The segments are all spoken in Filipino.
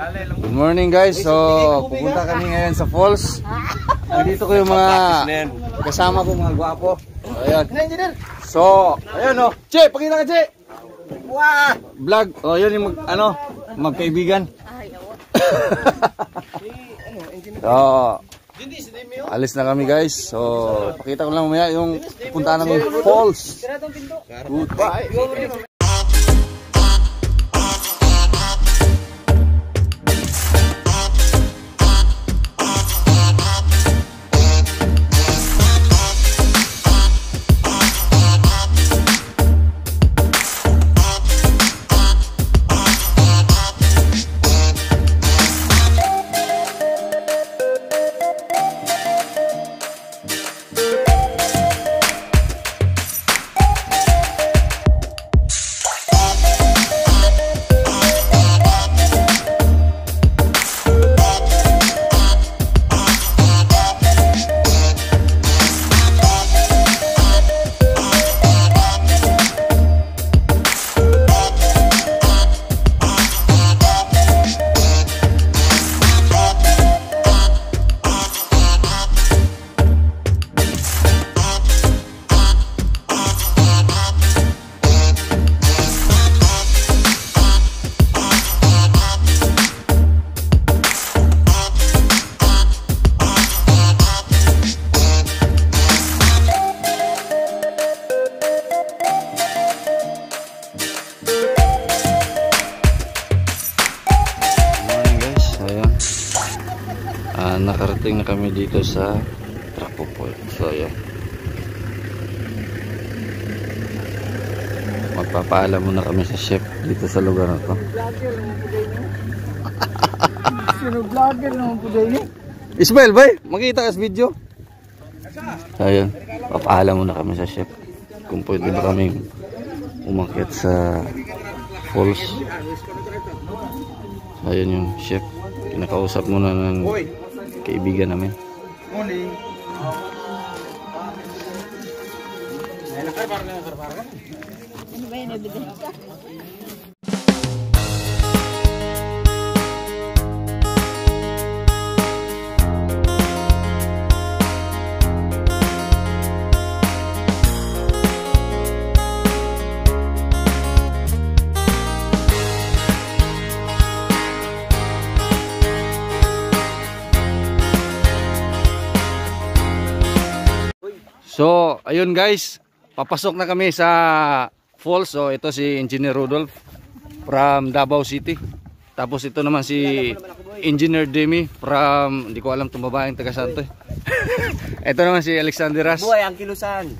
Good morning guys. So, pupunta kami ngayon sa falls. Nandito ko yung mga kasama ko mga gwapo. So, ayan. So, ayan oh. Che, pakita ka Che. Wow! Vlog. Oh, yun yung mag, ano, magkaibigan. so, alis na kami guys. So, pakita ko lang mamaya yung punta namin falls. Goodbye. Ah, nakarating na kami dito sa Trapo Point. So ayan. Magpapaalam muna kami sa chef dito sa lugar na to. Sino vlogger naman po dahil? Ismail bay makita ka sa video? So ayan. Papaalam muna kami sa chef kung pwede ba kami umakyat sa falls. So ayan yung chef. Kinakausap muna ng kaibigan namin Morning. Ano ba yun? Ebidensya? So, ayun guys, papasok na kami sa falls. So, ito si Engineer Rudolph from Davao City. Tapos ito naman si Engineer Demi from, hindi ko alam itong babaeng taga Santo. eh. ito naman si Alexander Ras. Buhay ang kilusan.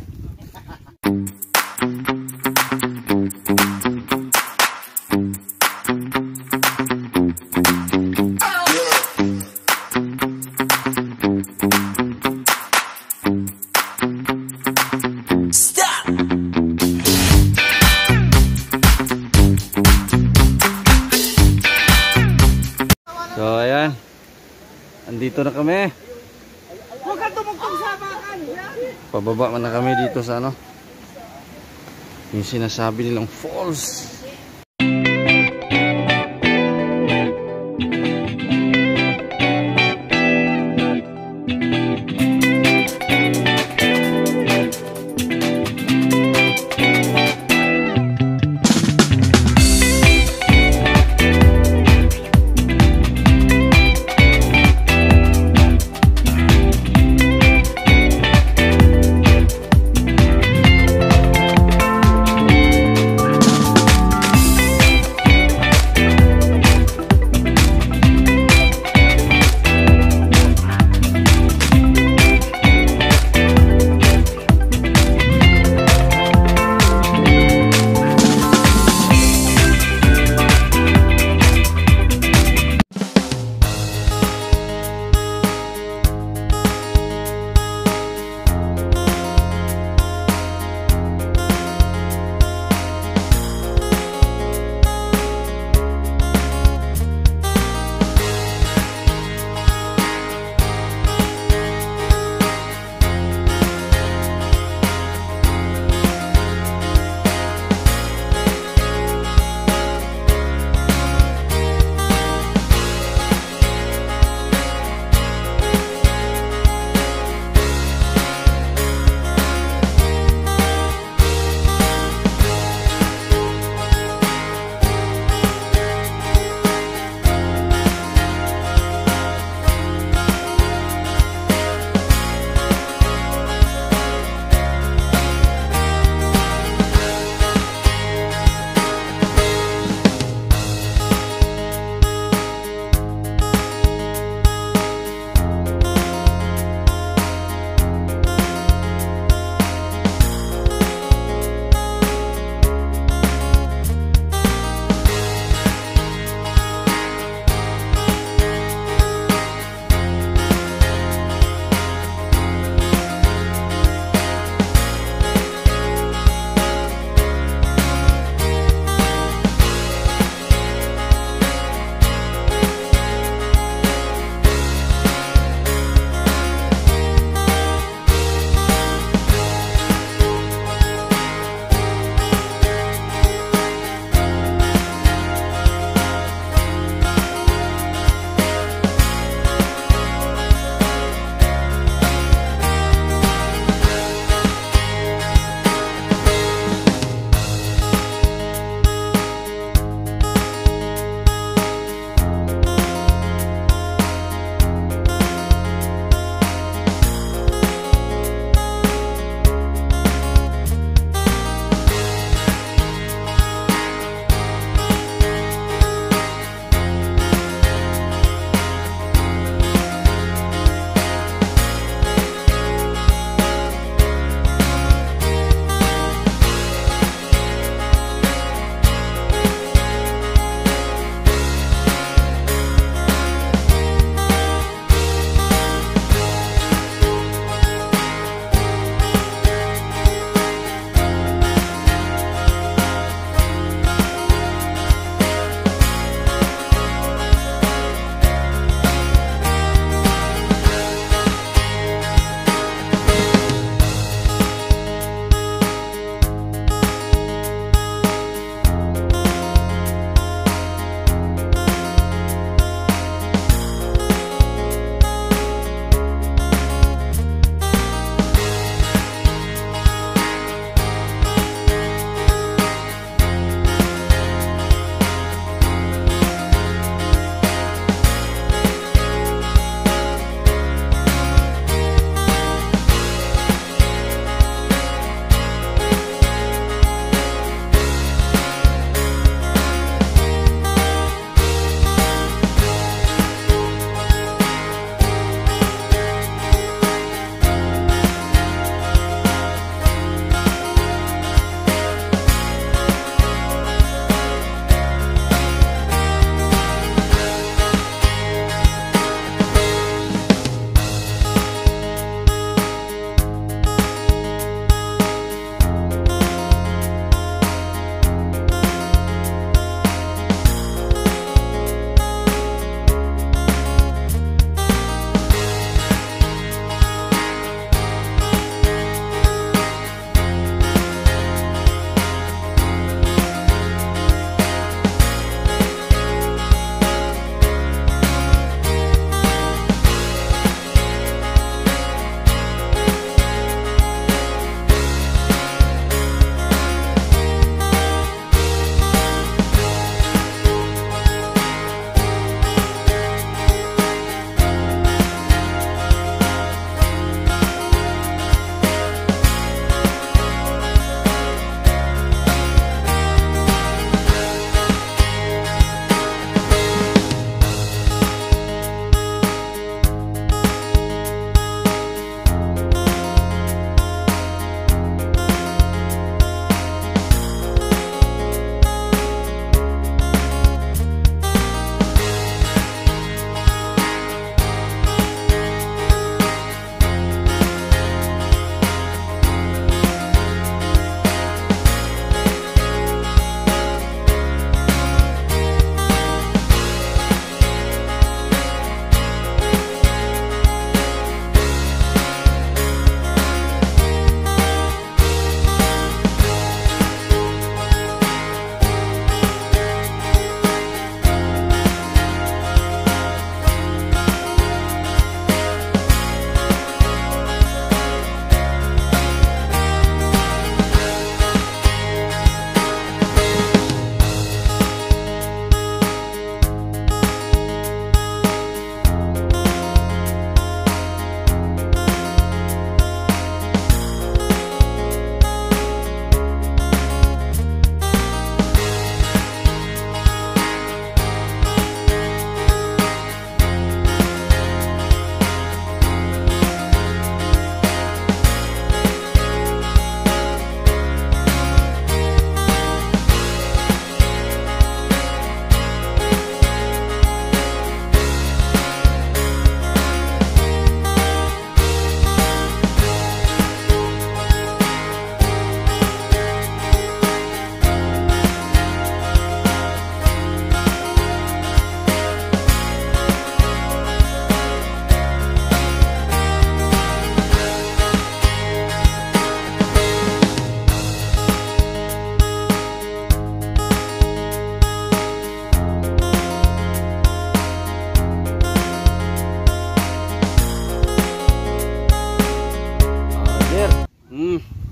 Andito na kami. Huwag ka tumugtog sa bakan. Pababa man na kami dito sa ano. Yung sinasabi nilang falls.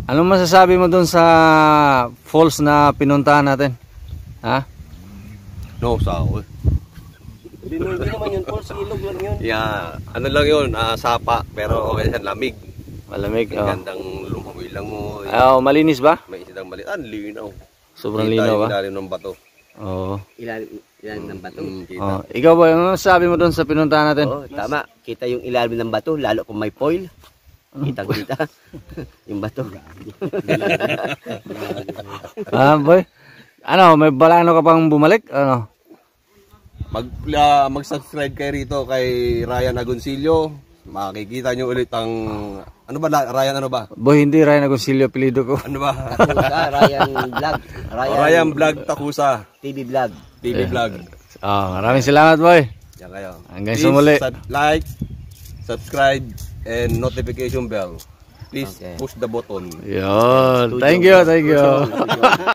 Ano masasabi mo dun sa falls na pinuntahan natin? Ha? No, sa ako. Hindi naman yun, Paul. Silog lang yun. Yeah, ano lang yun, ah, sapa, pero okay siya, lamig. Malamig. Oh. Gandang lumamoy lang mo. Ah, oh, malinis ba? May isang mali. Ah, linaw. Sobrang Kita linaw ba? ilalim ng bato. Oo. Ilalim, ilalim ng bato. Mm, kita. Oh. Ikaw ba, ano sabi mo dun sa pinuntahan natin? Oo, tama. Kita yung ilalim ng bato, lalo kung may foil. Kitang kita. yung bato. Ah, boy. Ano, may balano ka pang bumalik? Ano? Mag, ah, mag-subscribe kayo rito kay Ryan Agoncillo. Makikita nyo ulit ang... Ano ba, Ryan ano ba? Boy, hindi Ryan Agoncillo pilido ko. Ano ba? Takusa, Ryan Vlog. Ryan, Ryan Vlog Takusa. TV Vlog. TV Vlog. Oh, maraming salamat, boy. Yan kayo. Hanggang Please sa muli. like, subscribe, and notification bell. Please Okay. push the button. Yun. Thank you, thank you.